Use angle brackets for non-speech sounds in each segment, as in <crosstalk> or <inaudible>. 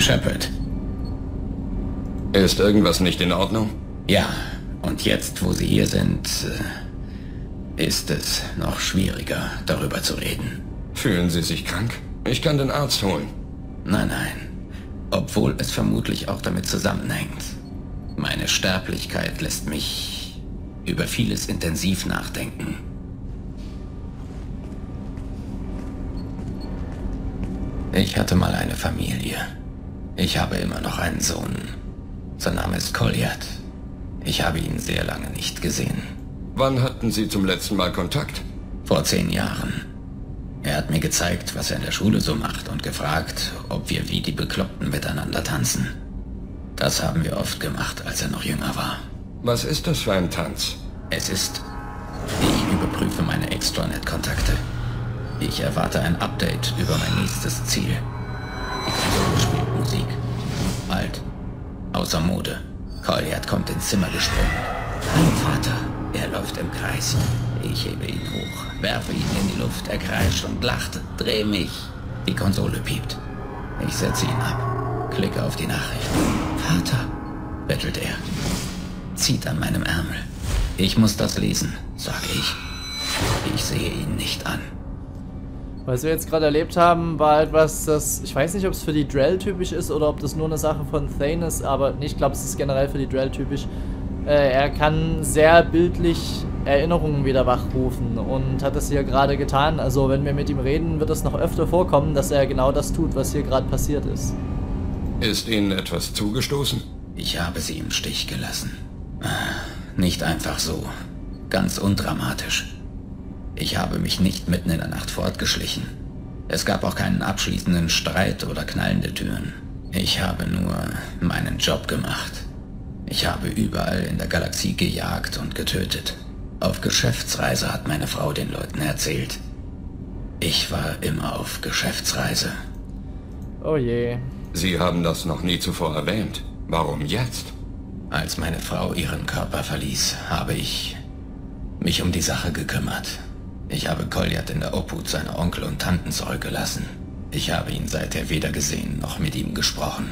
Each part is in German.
Shepard. Ist irgendwas nicht in Ordnung? Ja, und jetzt, wo Sie hier sind, äh, ist es noch schwieriger, darüber zu reden. Fühlen Sie sich krank? Ich kann den Arzt holen. Nein, nein. Obwohl es vermutlich auch damit zusammenhängt. Meine Sterblichkeit lässt mich über vieles intensiv nachdenken. Ich hatte mal eine Familie. Ich habe immer noch einen Sohn. Sein Name ist Kolyat. Ich habe ihn sehr lange nicht gesehen. Wann hatten Sie zum letzten Mal Kontakt? Vor zehn Jahren. Er hat mir gezeigt, was er in der Schule so macht und gefragt, ob wir wie die Bekloppten miteinander tanzen. Das haben wir oft gemacht, als er noch jünger war. Was ist das für ein Tanz? Es ist... Ich überprüfe meine Extranet-Kontakte. Ich erwarte ein Update über mein nächstes Ziel. Musik. Alt. Außer Mode. Colliard kommt ins Zimmer gesprungen. Mein Vater. Er läuft im Kreis. Ich hebe ihn hoch, werfe ihn in die Luft, er kreischt und lacht. Dreh mich. Die Konsole piept. Ich setze ihn ab. Klicke auf die Nachricht. Vater, bettelt er. Zieht an meinem Ärmel. Ich muss das lesen, sage ich. Ich sehe ihn nicht an. Was wir jetzt gerade erlebt haben, war etwas, das, ich weiß nicht, ob es für die Drell typisch ist oder ob das nur eine Sache von Thane ist, aber ich glaube, es ist generell für die Drell typisch. Äh, er kann sehr bildlich Erinnerungen wieder wachrufen und hat das hier gerade getan. Also wenn wir mit ihm reden, wird es noch öfter vorkommen, dass er genau das tut, was hier gerade passiert ist. Ist Ihnen etwas zugestoßen? Ich habe sie im Stich gelassen. Nicht einfach so. Ganz undramatisch. Ich habe mich nicht mitten in der Nacht fortgeschlichen. Es gab auch keinen abschließenden Streit oder knallende Türen. Ich habe nur meinen Job gemacht. Ich habe überall in der Galaxie gejagt und getötet. Auf Geschäftsreise hat meine Frau den Leuten erzählt. Ich war immer auf Geschäftsreise. Oh je. Sie haben das noch nie zuvor erwähnt. Warum jetzt? Als meine Frau ihren Körper verließ, habe ich mich um die Sache gekümmert. Ich habe Kolyat in der Obhut seiner Onkel und Tanten zurückgelassen. Ich habe ihn seither weder gesehen noch mit ihm gesprochen.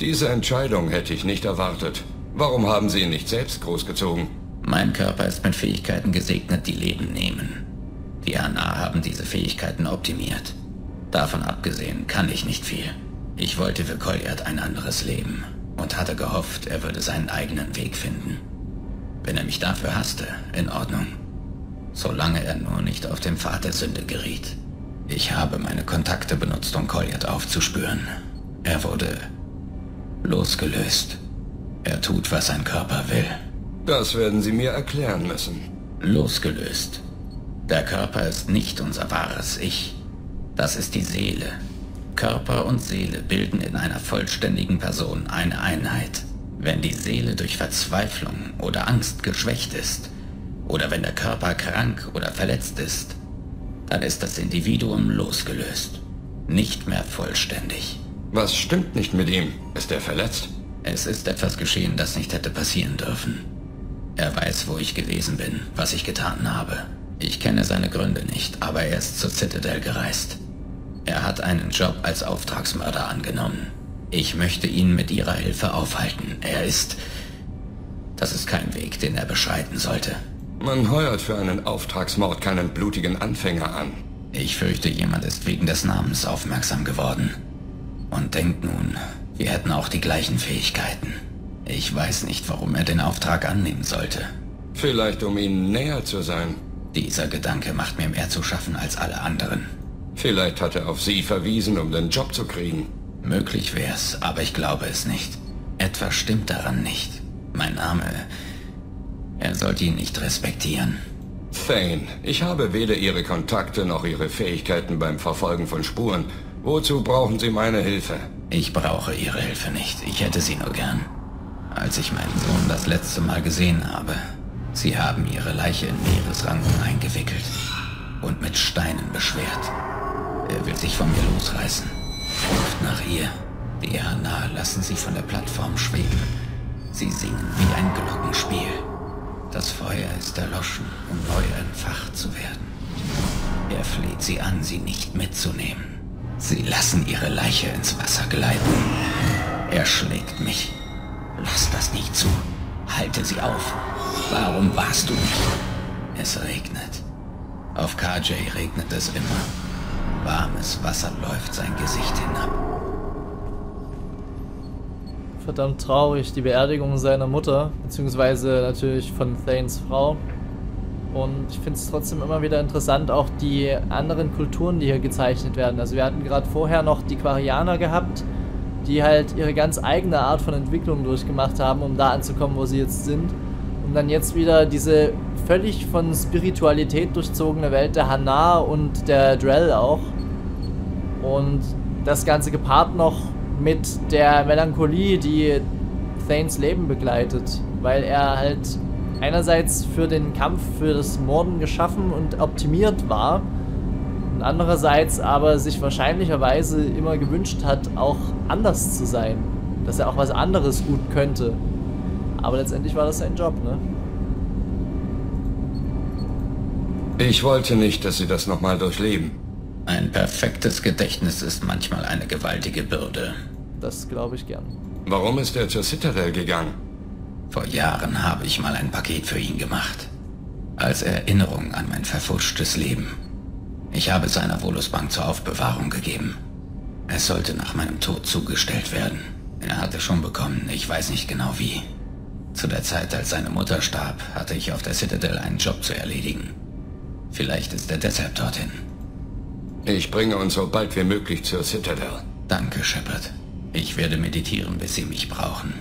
Diese Entscheidung hätte ich nicht erwartet. Warum haben Sie ihn nicht selbst großgezogen? Mein Körper ist mit Fähigkeiten gesegnet, die Leben nehmen. Die ANA haben diese Fähigkeiten optimiert. Davon abgesehen kann ich nicht viel. Ich wollte für Kolyat ein anderes Leben und hatte gehofft, er würde seinen eigenen Weg finden. Wenn er mich dafür hasste, in Ordnung. Solange er nur nicht auf den Pfad der Sünde geriet. Ich habe meine Kontakte benutzt, um Kolyat aufzuspüren. Er wurde losgelöst. Er tut, was sein Körper will. Das werden Sie mir erklären müssen. Losgelöst. Der Körper ist nicht unser wahres Ich. Das ist die Seele. Körper und Seele bilden in einer vollständigen Person eine Einheit. Wenn die Seele durch Verzweiflung oder Angst geschwächt ist, oder wenn der Körper krank oder verletzt ist, dann ist das Individuum losgelöst. Nicht mehr vollständig. Was stimmt nicht mit ihm? Ist er verletzt? Es ist etwas geschehen, das nicht hätte passieren dürfen. Er weiß, wo ich gewesen bin, was ich getan habe. Ich kenne seine Gründe nicht, aber er ist zur Citadel gereist. Er hat einen Job als Auftragsmörder angenommen. Ich möchte ihn mit ihrer Hilfe aufhalten. Er ist... Das ist kein Weg, den er beschreiten sollte. Man heuert für einen Auftragsmord keinen blutigen Anfänger an. Ich fürchte, jemand ist wegen des Namens aufmerksam geworden. Und denkt nun, wir hätten auch die gleichen Fähigkeiten. Ich weiß nicht, warum er den Auftrag annehmen sollte. Vielleicht um ihnen näher zu sein. Dieser Gedanke macht mir mehr zu schaffen als alle anderen. Vielleicht hat er auf Sie verwiesen, um den Job zu kriegen. Möglich wär's, aber ich glaube es nicht. Etwas stimmt daran nicht. Mein Name... Er sollte ihn nicht respektieren. Thane, ich habe weder Ihre Kontakte noch Ihre Fähigkeiten beim Verfolgen von Spuren. Wozu brauchen Sie meine Hilfe? Ich brauche Ihre Hilfe nicht. Ich hätte sie nur gern. Als ich meinen Sohn das letzte Mal gesehen habe, sie haben ihre Leiche in Meeresranken eingewickelt und mit Steinen beschwert. Er will sich von mir losreißen. Ruft nach ihr. Die Erna lassen sie von der Plattform schweben. Sie singen wie ein Glockenspiel. Das Feuer ist erloschen, um neu entfacht zu werden. Er fleht sie an, sie nicht mitzunehmen. Sie lassen ihre Leiche ins Wasser gleiten. Er schlägt mich. Lass das nicht zu. Halte sie auf. Warum warst du nicht? Es regnet. Auf KJ regnet es immer. Warmes Wasser läuft sein Gesicht hinab. Verdammt traurig, die Beerdigung seiner Mutter, beziehungsweise natürlich von Thanes Frau. Und ich finde es trotzdem immer wieder interessant, auch die anderen Kulturen, die hier gezeichnet werden. Also wir hatten gerade vorher noch die Quarianer gehabt, die halt ihre ganz eigene Art von Entwicklung durchgemacht haben, um da anzukommen, wo sie jetzt sind. Und dann jetzt wieder diese völlig von Spiritualität durchzogene Welt der Hanar und der Drell auch. Und das Ganze gepaart noch mit der Melancholie, die Thanes Leben begleitet, weil er halt einerseits für den Kampf für das Morden geschaffen und optimiert war und andererseits aber sich wahrscheinlicherweise immer gewünscht hat, auch anders zu sein, dass er auch was anderes gut könnte. Aber letztendlich war das sein Job, ne? Ich wollte nicht, dass Sie das nochmal durchleben. Ein perfektes Gedächtnis ist manchmal eine gewaltige Bürde. Das glaube ich gern. Warum ist er zur Citadel gegangen? Vor Jahren habe ich mal ein Paket für ihn gemacht. Als Erinnerung an mein verfutschtes Leben. Ich habe seiner Volusbank zur Aufbewahrung gegeben. Es sollte nach meinem Tod zugestellt werden. Er hatte schon bekommen, ich weiß nicht genau wie. Zu der Zeit, als seine Mutter starb, hatte ich auf der Citadel einen Job zu erledigen. Vielleicht ist er deshalb dorthin. Ich bringe uns so bald wie möglich zur Citadel. Danke, Shepard. Ich werde meditieren, bis Sie mich brauchen.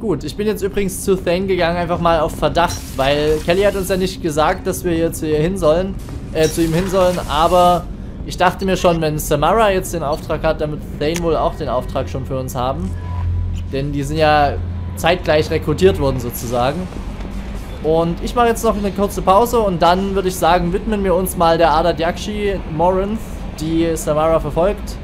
Gut, ich bin jetzt übrigens zu Thane gegangen, einfach mal auf Verdacht, weil Kelly hat uns ja nicht gesagt, dass wir hier zu ihr hin sollen, äh, zu ihm hin sollen, aber ich dachte mir schon, wenn Samara jetzt den Auftrag hat, dann wird Thane wohl auch den Auftrag schon für uns haben. Denn die sind ja zeitgleich rekrutiert worden sozusagen. Und ich mache jetzt noch eine kurze Pause und dann würde ich sagen, widmen wir uns mal der Adat Yakshi Morinth, die Samara verfolgt.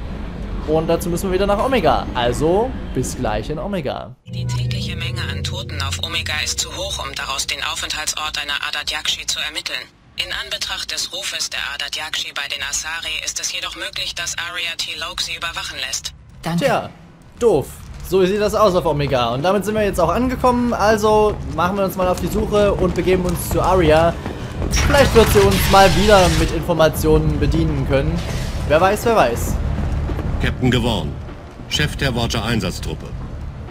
Und dazu müssen wir wieder nach Omega. Also, bis gleich in Omega. Die tägliche Menge an Toten auf Omega ist zu hoch, um daraus den Aufenthaltsort einer Adat Yakshi zu ermitteln. In Anbetracht des Rufes der Adat Yakshi bei den Asari ist es jedoch möglich, dass Arya T. Loke sie überwachen lässt. Danke. Tja, doof. So sieht das aus auf Omega. Und damit sind wir jetzt auch angekommen. Also machen wir uns mal auf die Suche und begeben uns zu Arya. Vielleicht wird sie uns mal wieder mit Informationen bedienen können. Wer weiß, wer weiß. Captain Geworn, Chef der Watcher Einsatztruppe.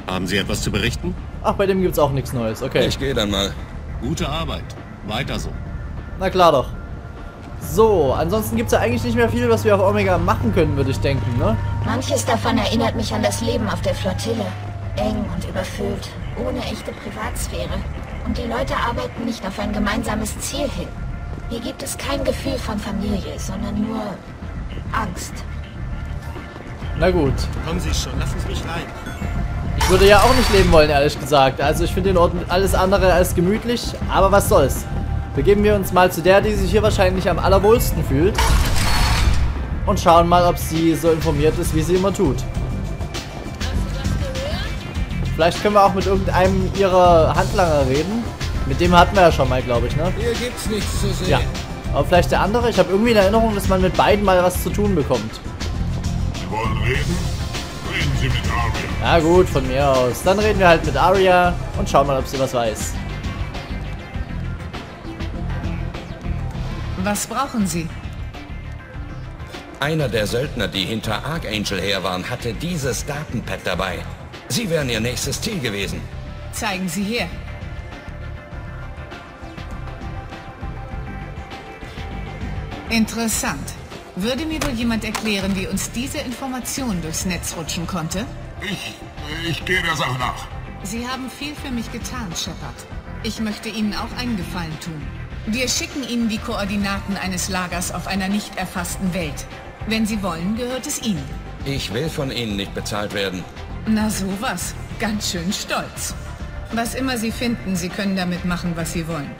Haben Sie etwas zu berichten? Ach, bei dem gibt's auch nichts Neues. Okay. Ich gehe dann mal. Gute Arbeit. Weiter so. Na klar doch. So, ansonsten gibt's ja eigentlich nicht mehr viel, was wir auf Omega machen können, würde ich denken, ne? Manches davon erinnert mich an das Leben auf der Flottille. Eng und überfüllt, ohne echte Privatsphäre. Und die Leute arbeiten nicht auf ein gemeinsames Ziel hin. Hier gibt es kein Gefühl von Familie, sondern nur Angst. Na gut. Kommen Sie schon, lassen Sie mich rein. Ich würde ja auch nicht leben wollen, ehrlich gesagt. Also ich finde den Ort alles andere als gemütlich, aber was soll's. Begeben wir uns mal zu der, die sich hier wahrscheinlich am allerwohlsten fühlt. Und schauen mal, ob sie so informiert ist, wie sie immer tut. Vielleicht können wir auch mit irgendeinem ihrer Handlanger reden. Mit dem hatten wir ja schon mal, glaube ich, ne? Hier gibt's nichts zu sehen. Ja. Aber vielleicht der andere? Ich habe irgendwie in Erinnerung, dass man mit beiden mal was zu tun bekommt. Sie wollen reden? Reden Sie mit Arya. Na gut, von mir aus. Dann reden wir halt mit Arya und schauen mal, ob sie was weiß. Was brauchen Sie? Einer der Söldner, die hinter Archangel her waren, hatte dieses Datenpad dabei. Sie wären ihr nächstes Ziel gewesen. Zeigen Sie her. Interessant. Würde mir wohl jemand erklären, wie uns diese Information durchs Netz rutschen konnte? Ich, ich gehe der Sache nach. Sie haben viel für mich getan, Shepard. Ich möchte Ihnen auch einen Gefallen tun. Wir schicken Ihnen die Koordinaten eines Lagers auf einer nicht erfassten Welt. Wenn Sie wollen, gehört es Ihnen. Ich will von Ihnen nicht bezahlt werden. Na sowas. Ganz schön stolz. Was immer Sie finden, Sie können damit machen, was Sie wollen.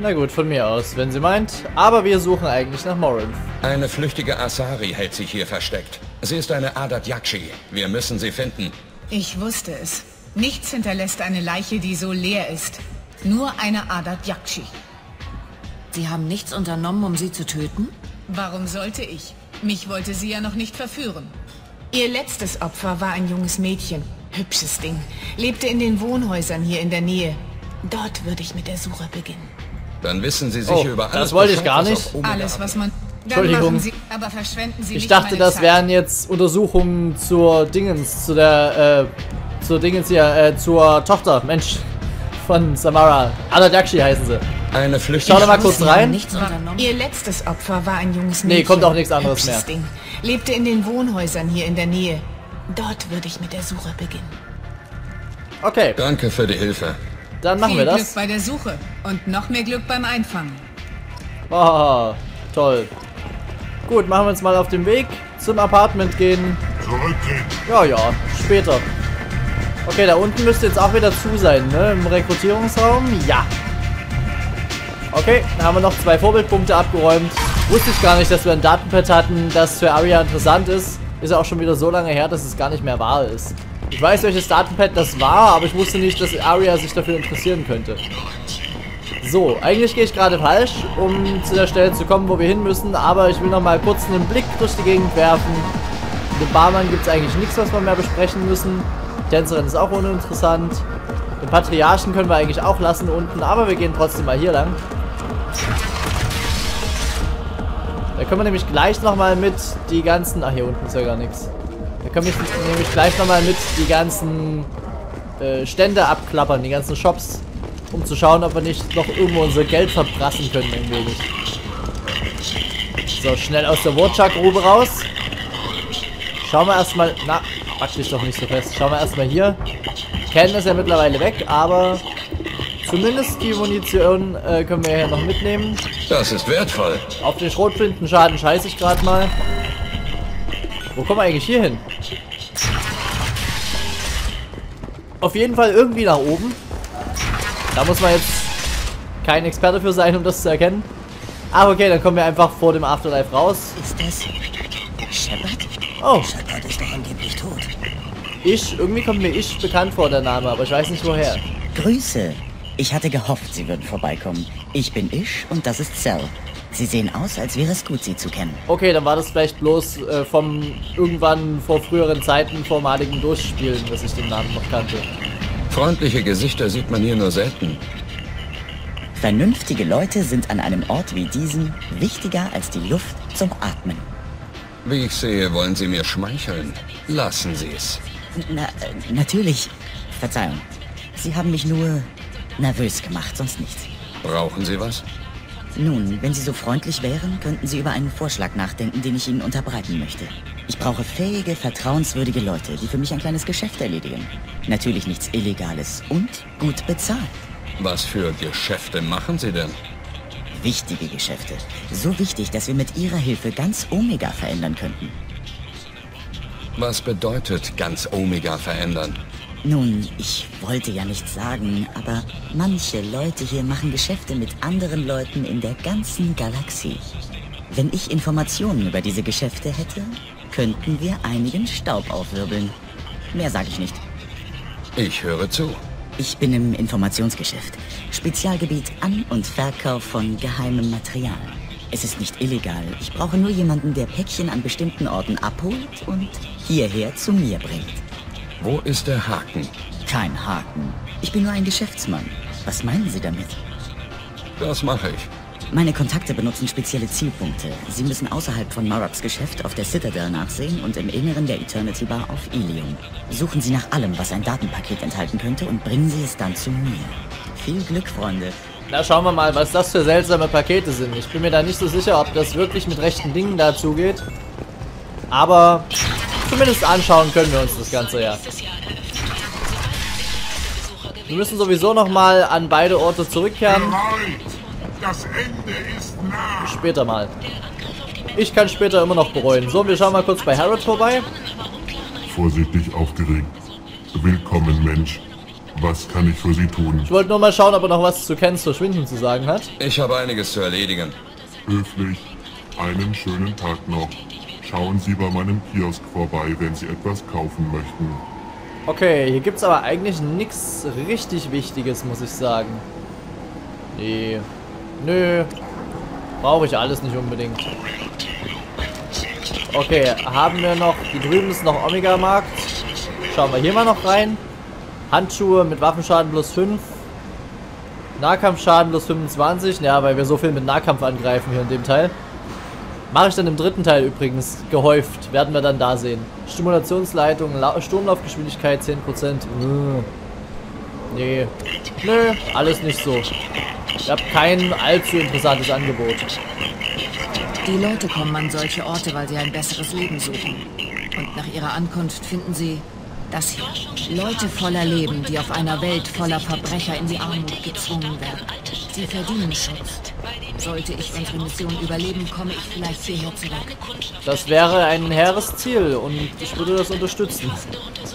Na gut, von mir aus, wenn sie meint. Aber wir suchen eigentlich nach Morinth. Eine flüchtige Asari hält sich hier versteckt. Sie ist eine Adat Yakshi. Wir müssen sie finden. Ich wusste es. Nichts hinterlässt eine Leiche, die so leer ist. Nur eine Adat Yakshi. Sie haben nichts unternommen, um sie zu töten? Warum sollte ich? Mich wollte sie ja noch nicht verführen. Ihr letztes Opfer war ein junges Mädchen. Hübsches Ding. Lebte in den Wohnhäusern hier in der Nähe. Dort würde ich mit der Suche beginnen. Dann wissen Sie sicher Oh, über das alles wollte ich gar nicht. Alles, was man... Entschuldigung. Sie, aber verschwenden Sie Ich dachte, das Zeit. wären jetzt Untersuchungen zur Dingens, zu der, äh, zur Dingens hier, äh, zur Tochter, Mensch, von Samara. Adadakshi heißen sie. Eine Schau Flüchtung. doch mal kurz rein. Ihr letztes Opfer war ein junges Nee, Mädchen. kommt auch nichts anderes Hübsches mehr. Ding. Lebte in den Wohnhäusern hier in der Nähe. Dort würde ich mit der Suche beginnen. Okay, Danke für die Hilfe. dann machen Viel wir Glück das. bei der Suche und noch mehr Glück beim Einfangen. Oh, toll. Gut, machen wir uns mal auf den Weg zum Apartment gehen. Zurücktreten. Ja, ja, später. Okay, da unten müsste jetzt auch wieder zu sein, ne? Im Rekrutierungsraum. Ja. Okay, dann haben wir noch zwei Vorbildpunkte abgeräumt. Wusste ich gar nicht, dass wir ein Datenpad hatten, das für Aria interessant ist. Ist ja auch schon wieder so lange her, dass es gar nicht mehr wahr ist. Ich weiß, welches Datenpad das war, aber ich wusste nicht, dass Aria sich dafür interessieren könnte. So, eigentlich gehe ich gerade falsch, um zu der Stelle zu kommen, wo wir hin müssen, aber ich will noch mal kurz einen Blick durch die Gegend werfen. Mit dem Barmann gibt es eigentlich nichts, was wir mehr besprechen müssen. Die Tänzerin ist auch uninteressant. Den Patriarchen können wir eigentlich auch lassen unten, aber wir gehen trotzdem mal hier lang. Da können wir nämlich gleich nochmal mit die ganzen... Ach, hier unten ist ja gar nichts. Da können wir nämlich gleich nochmal mit die ganzen äh, Stände abklappern, die ganzen Shops, um zu schauen, ob wir nicht noch irgendwo unser Geld verprassen können ein wenig. So, schnell aus der Wurchak-Grube raus. Schauen wir erstmal... Na, pack dich doch nicht so fest. Schauen wir erstmal hier. Ken ist ja mittlerweile weg, aber zumindest die Munition äh, können wir ja noch mitnehmen. Das ist wertvoll. Auf den Schrotflintenschaden scheiße ich gerade mal. Wo kommen wir eigentlich hier hin? Auf jeden Fall irgendwie nach oben. Da muss man jetzt kein Experte für sein, um das zu erkennen. Ach, okay, dann kommen wir einfach vor dem Afterlife raus. Ist das Shepard? Oh, Shepard ist doch angeblich tot. ich, irgendwie kommt mir ich bekannt vor, der Name, aber ich weiß nicht woher. Grüße. Ich hatte gehofft, Sie würden vorbeikommen. Ich bin Ish und das ist Cell. Sie sehen aus, als wäre es gut, Sie zu kennen. Okay, dann war das vielleicht bloß äh, vom irgendwann vor früheren Zeiten vormaligen Durchspielen, dass ich den Namen noch kannte. Freundliche Gesichter sieht man hier nur selten. Vernünftige Leute sind an einem Ort wie diesem wichtiger als die Luft zum Atmen. Wie ich sehe, wollen Sie mir schmeicheln. Lassen Sie es. Na, äh, natürlich. Verzeihung. Sie haben mich nur nervös gemacht, sonst nichts. Brauchen Sie was? Nun, wenn Sie so freundlich wären, könnten Sie über einen Vorschlag nachdenken, den ich Ihnen unterbreiten möchte. Ich brauche fähige, vertrauenswürdige Leute, die für mich ein kleines Geschäft erledigen. Natürlich nichts Illegales und gut bezahlt. Was für Geschäfte machen Sie denn? Wichtige Geschäfte. So wichtig, dass wir mit Ihrer Hilfe ganz Omega verändern könnten. Was bedeutet ganz Omega verändern? Nun, ich wollte ja nichts sagen, aber manche Leute hier machen Geschäfte mit anderen Leuten in der ganzen Galaxie. Wenn ich Informationen über diese Geschäfte hätte, könnten wir einigen Staub aufwirbeln. Mehr sage ich nicht. Ich höre zu. Ich bin im Informationsgeschäft. Spezialgebiet An- und Verkauf von geheimem Material. Es ist nicht illegal. Ich brauche nur jemanden, der Päckchen an bestimmten Orten abholt und hierher zu mir bringt. Wo ist der Haken? Kein Haken. Ich bin nur ein Geschäftsmann. Was meinen Sie damit? Das mache ich. Meine Kontakte benutzen spezielle Zielpunkte. Sie müssen außerhalb von Marabs Geschäft auf der Citadel nachsehen und im Inneren der Eternity Bar auf Ilium. Suchen Sie nach allem, was ein Datenpaket enthalten könnte und bringen Sie es dann zu mir. Viel Glück, Freunde. Na, schauen wir mal, was das für seltsame Pakete sind. Ich bin mir da nicht so sicher, ob das wirklich mit rechten Dingen dazu geht. Aber zumindest anschauen können wir uns das Ganze ja. Wir müssen sowieso nochmal an beide Orte zurückkehren. Bereit! Das Ende ist nah! Später mal. Ich kann später immer noch bereuen. So, wir schauen mal kurz bei Harold vorbei. Vorsichtig aufgeregt. Willkommen, Mensch. Was kann ich für Sie tun? Ich wollte nur mal schauen, ob er noch was zu Kens Verschwinden zu sagen hat. Ich habe einiges zu erledigen. Höflich. Einen schönen Tag noch. Schauen Sie bei meinem Kiosk vorbei, wenn Sie etwas kaufen möchten. Okay, hier gibt's aber eigentlich nichts richtig Wichtiges, muss ich sagen. Nee. Nö. Brauche ich alles nicht unbedingt. Okay, haben wir noch... Die drüben ist noch Omega-Markt. Schauen wir hier mal noch rein. Handschuhe mit Waffenschaden plus 5. Nahkampfschaden plus 25. Ja, weil wir so viel mit Nahkampf angreifen hier in dem Teil. Mache ich dann im dritten Teil übrigens gehäuft. Werden wir dann da sehen. Stimulationsleitung, La Sturmlaufgeschwindigkeit 10%. Äh. Nee. Nö, alles nicht so. Ich habe kein allzu interessantes Angebot. Die Leute kommen an solche Orte, weil sie ein besseres Leben suchen. Und nach ihrer Ankunft finden sie das hier. Leute voller Leben, die auf einer Welt voller Verbrecher in die Armut gezwungen werden. Sie verdienen Schutz. Sollte ich unsere Mission überleben, komme ich vielleicht hierher zurück. Das wäre ein hehres Ziel und ich würde das unterstützen.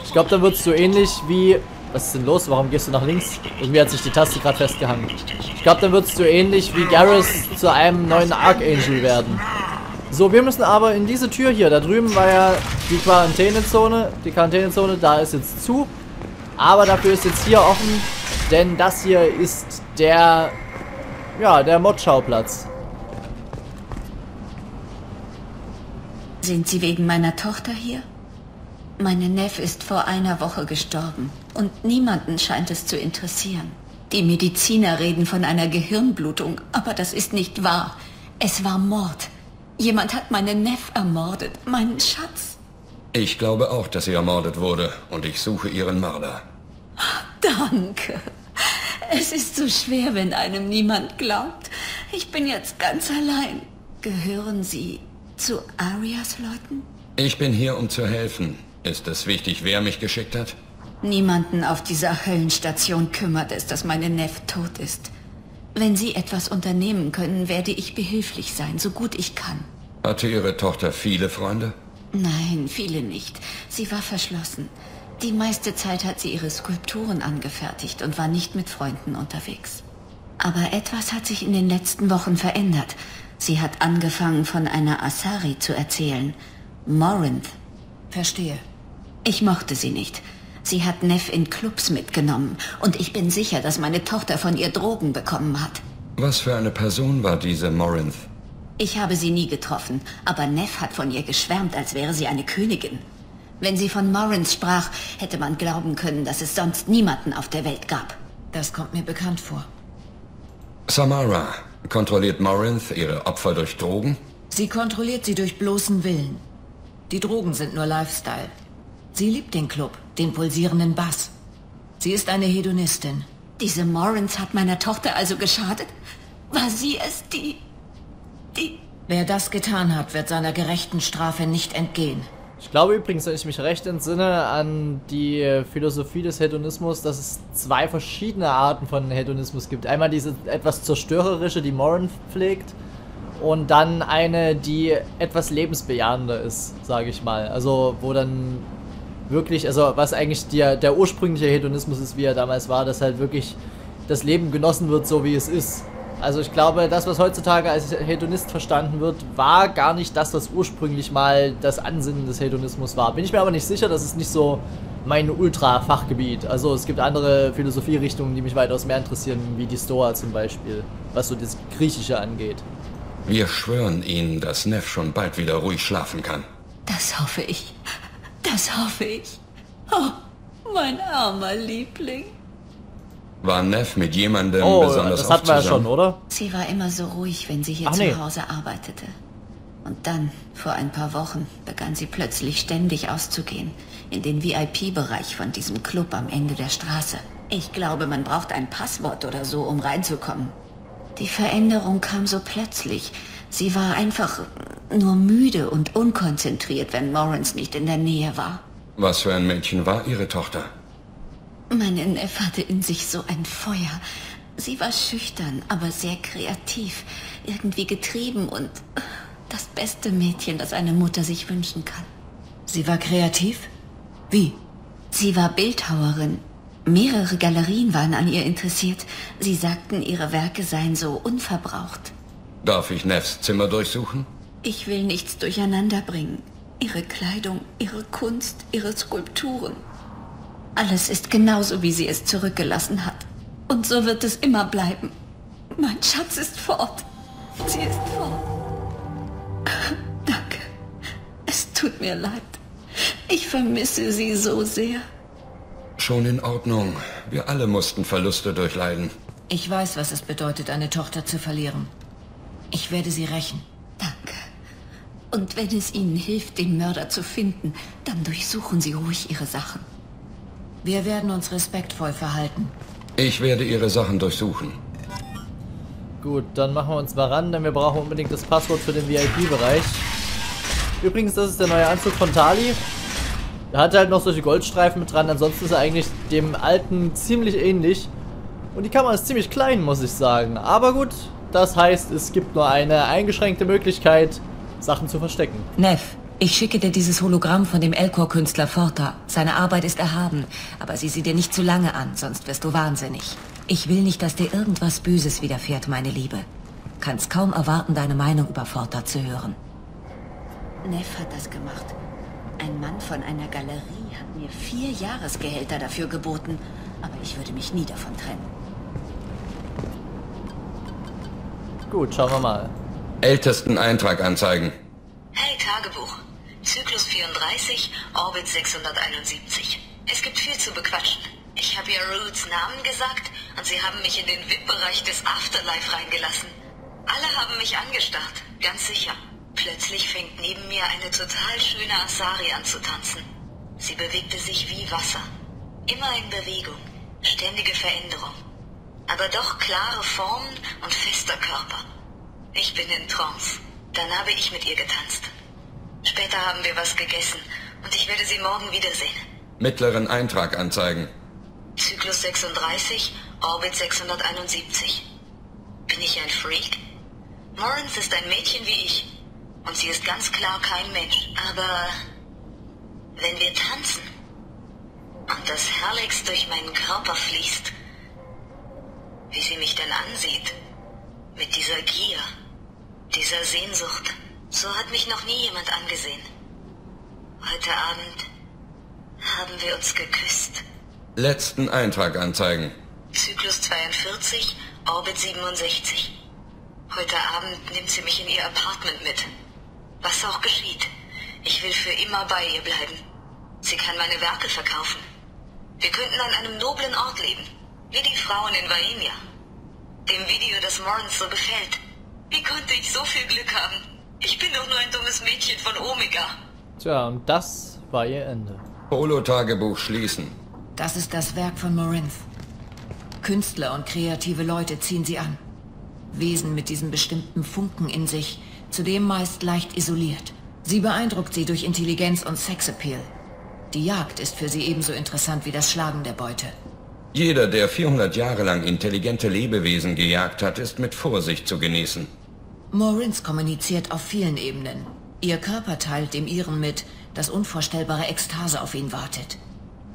Ich glaube, dann wird es so ähnlich wie... Was ist denn los? Warum gehst du nach links? Irgendwie hat sich die Taste gerade festgehangen. Ich glaube, dann wird es so ähnlich wie Garrus zu einem neuen Archangel werden. So, wir müssen aber in diese Tür hier. Da drüben war ja die Quarantänezone. Die Quarantänezone, da ist jetzt zu. Aber dafür ist jetzt hier offen. Denn das hier ist der... Ja, der Mod-Schauplatz. Sind Sie wegen meiner Tochter hier? Meine Neff ist vor einer Woche gestorben. Und niemanden scheint es zu interessieren. Die Mediziner reden von einer Gehirnblutung, aber das ist nicht wahr. Es war Mord. Jemand hat meinen Neff ermordet, meinen Schatz. Ich glaube auch, dass sie ermordet wurde und ich suche ihren Mörder. Danke. Es ist so schwer, wenn einem niemand glaubt. Ich bin jetzt ganz allein. Gehören Sie zu Arias Leuten? Ich bin hier, um zu helfen. Ist es wichtig, wer mich geschickt hat? Niemanden auf dieser Höllenstation kümmert es, dass meine Neff tot ist. Wenn Sie etwas unternehmen können, werde ich behilflich sein, so gut ich kann. Hatte Ihre Tochter viele Freunde? Nein, viele nicht. Sie war verschlossen. Die meiste Zeit hat sie ihre Skulpturen angefertigt und war nicht mit Freunden unterwegs. Aber etwas hat sich in den letzten Wochen verändert. Sie hat angefangen, von einer Asari zu erzählen. Morinth. Verstehe. Ich mochte sie nicht. Sie hat Neff in Clubs mitgenommen und ich bin sicher, dass meine Tochter von ihr Drogen bekommen hat. Was für eine Person war diese Morinth? Ich habe sie nie getroffen, aber Neff hat von ihr geschwärmt, als wäre sie eine Königin. Wenn sie von Morinth sprach, hätte man glauben können, dass es sonst niemanden auf der Welt gab. Das kommt mir bekannt vor. Samara, kontrolliert Morinth ihre Opfer durch Drogen? Sie kontrolliert sie durch bloßen Willen. Die Drogen sind nur Lifestyle. Sie liebt den Club, den pulsierenden Bass. Sie ist eine Hedonistin. Diese Morans hat meiner Tochter also geschadet? War sie es, die... die... Wer das getan hat, wird seiner gerechten Strafe nicht entgehen. Ich glaube übrigens, wenn ich mich recht entsinne, an die Philosophie des Hedonismus, dass es zwei verschiedene Arten von Hedonismus gibt. Einmal diese etwas zerstörerische, die Moran pflegt, und dann eine, die etwas lebensbejahender ist, sage ich mal. Also wo dann wirklich, also was eigentlich der, der ursprüngliche Hedonismus ist, wie er damals war, dass halt wirklich das Leben genossen wird, so wie es ist. Also ich glaube, das, was heutzutage als Hedonist verstanden wird, war gar nicht das, was ursprünglich mal das Ansinnen des Hedonismus war. Bin ich mir aber nicht sicher, das ist nicht so mein Ultra-Fachgebiet. Also es gibt andere Philosophierichtungen, die mich weitaus mehr interessieren, wie die Stoa zum Beispiel, was so das Griechische angeht. Wir schwören Ihnen, dass Neff schon bald wieder ruhig schlafen kann. Das hoffe ich. Das hoffe ich. Oh, mein armer Liebling. War Neff mit jemandem oh, besonders das hatten wir ja schon, oder? Sie war immer so ruhig, wenn sie hier Ach, zu nee. Hause arbeitete. Und dann, vor ein paar Wochen, begann sie plötzlich ständig auszugehen. In den VIP-Bereich von diesem Club am Ende der Straße. Ich glaube, man braucht ein Passwort oder so, um reinzukommen. Die Veränderung kam so plötzlich. Sie war einfach nur müde und unkonzentriert, wenn Lawrence nicht in der Nähe war. Was für ein Mädchen war Ihre Tochter? Meine Neff hatte in sich so ein Feuer. Sie war schüchtern, aber sehr kreativ, irgendwie getrieben und das beste Mädchen, das eine Mutter sich wünschen kann. Sie war kreativ? Wie? Sie war Bildhauerin. Mehrere Galerien waren an ihr interessiert. Sie sagten, ihre Werke seien so unverbraucht. Darf ich Neffs Zimmer durchsuchen? Ich will nichts durcheinander bringen. Ihre Kleidung, ihre Kunst, ihre Skulpturen. Alles ist genauso, wie sie es zurückgelassen hat. Und so wird es immer bleiben. Mein Schatz ist fort. Sie ist fort. <laughs> Danke. Es tut mir leid. Ich vermisse Sie so sehr. Schon in Ordnung. Wir alle mussten Verluste durchleiden. Ich weiß, was es bedeutet, eine Tochter zu verlieren. Ich werde sie rächen. Danke. Und wenn es Ihnen hilft, den Mörder zu finden, dann durchsuchen Sie ruhig Ihre Sachen. Wir werden uns respektvoll verhalten. Ich werde Ihre Sachen durchsuchen. Gut, dann machen wir uns mal ran, denn wir brauchen unbedingt das Passwort für den VIP-Bereich. Übrigens, das ist der neue Anzug von Tali. Er hat halt noch solche Goldstreifen mit dran, ansonsten ist er eigentlich dem alten ziemlich ähnlich. Und die Kamera ist ziemlich klein, muss ich sagen. Aber gut, das heißt, es gibt nur eine eingeschränkte Möglichkeit, Sachen zu verstecken. Neff, ich schicke dir dieses Hologramm von dem Elcor-Künstler Forta. Seine Arbeit ist erhaben, aber sieh sie dir nicht zu lange an, sonst wirst du wahnsinnig. Ich will nicht, dass dir irgendwas Böses widerfährt, meine Liebe. Kannst kaum erwarten, deine Meinung über Forta zu hören. Neff hat das gemacht. Ein Mann von einer Galerie hat mir vier Jahresgehälter dafür geboten, aber ich würde mich nie davon trennen. Gut, schauen wir mal. Ältesten Eintrag anzeigen. Hey Tagebuch. Zyklus 34, Orbit 671. Es gibt viel zu bequatschen. Ich habe ihr Roots Namen gesagt und sie haben mich in den VIP-Bereich des Afterlife reingelassen. Alle haben mich angestarrt, ganz sicher. Plötzlich fängt neben mir eine total schöne Asari an zu tanzen. Sie bewegte sich wie Wasser. Immer in Bewegung, ständige Veränderung. Aber doch klare Formen und fester Körper. Ich bin in Trance. Dann habe ich mit ihr getanzt. Später haben wir was gegessen und ich werde sie morgen wiedersehen. Mittleren Eintrag anzeigen. Zyklus 36, Orbit 671. Bin ich ein Freak? Morans ist ein Mädchen wie ich. Und sie ist ganz klar kein Mensch. Aber wenn wir tanzen und das Herrlichs durch meinen Körper fließt, wie sie mich dann ansieht, mit dieser Gier, dieser Sehnsucht, so hat mich noch nie jemand angesehen. Heute Abend haben wir uns geküsst. Letzten Eintrag anzeigen. Zyklus 42, Orbit 67. Heute Abend nimmt sie mich in ihr Apartment mit. Was auch geschieht, ich will für immer bei ihr bleiben. Sie kann meine Werke verkaufen. Wir könnten an einem noblen Ort leben, wie die Frauen in Vaenia. Dem Video, das Morans so gefällt. Wie konnte ich so viel Glück haben? Ich bin doch nur ein dummes Mädchen von Omega. Tja, und das war ihr Ende. Holo-Tagebuch schließen. Das ist das Werk von Morinth. Künstler und kreative Leute ziehen sie an. Wesen mit diesem bestimmten Funken in sich, zudem meist leicht isoliert. Sie beeindruckt sie durch Intelligenz und Sexappeal. Die Jagd ist für sie ebenso interessant wie das Schlagen der Beute. Jeder, der 400 Jahre lang intelligente Lebewesen gejagt hat, ist mit Vorsicht zu genießen. Morins kommuniziert auf vielen Ebenen. Ihr Körper teilt dem ihren mit, dass unvorstellbare Ekstase auf ihn wartet.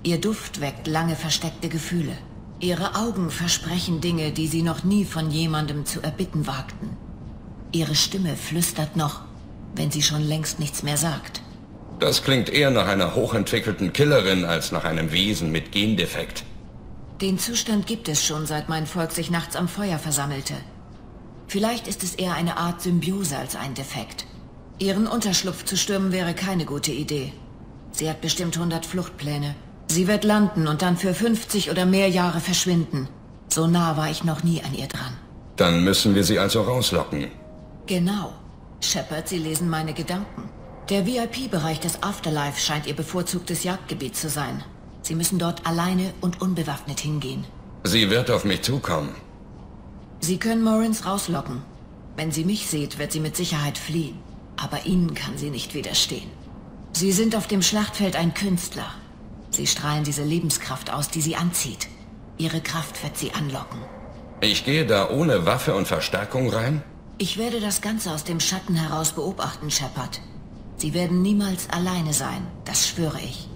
Ihr Duft weckt lange versteckte Gefühle. Ihre Augen versprechen Dinge, die sie noch nie von jemandem zu erbitten wagten. Ihre Stimme flüstert noch, wenn sie schon längst nichts mehr sagt. Das klingt eher nach einer hochentwickelten Killerin als nach einem Wesen mit Gendefekt. Den Zustand gibt es schon, seit mein Volk sich nachts am Feuer versammelte. Vielleicht ist es eher eine Art Symbiose als ein Defekt. Ihren Unterschlupf zu stürmen wäre keine gute Idee. Sie hat bestimmt 100 Fluchtpläne. Sie wird landen und dann für 50 oder mehr Jahre verschwinden. So nah war ich noch nie an ihr dran. Dann müssen wir sie also rauslocken. Genau. Shepard, Sie lesen meine Gedanken. Der VIP-Bereich des Afterlife scheint Ihr bevorzugtes Jagdgebiet zu sein. Sie müssen dort alleine und unbewaffnet hingehen. Sie wird auf mich zukommen. Sie können Morins rauslocken. Wenn sie mich sieht, wird sie mit Sicherheit fliehen. Aber Ihnen kann sie nicht widerstehen. Sie sind auf dem Schlachtfeld ein Künstler. Sie strahlen diese Lebenskraft aus, die sie anzieht. Ihre Kraft wird sie anlocken. Ich gehe da ohne Waffe und Verstärkung rein? Ich werde das Ganze aus dem Schatten heraus beobachten, Shepard. Sie werden niemals alleine sein, das schwöre ich.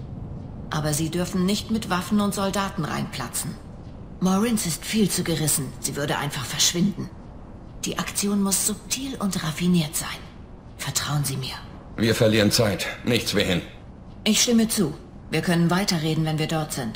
Aber Sie dürfen nicht mit Waffen und Soldaten reinplatzen. Morins ist viel zu gerissen, sie würde einfach verschwinden. Die Aktion muss subtil und raffiniert sein. Vertrauen Sie mir. Wir verlieren Zeit, nichts wie hin. Ich stimme zu. Wir können weiterreden, wenn wir dort sind.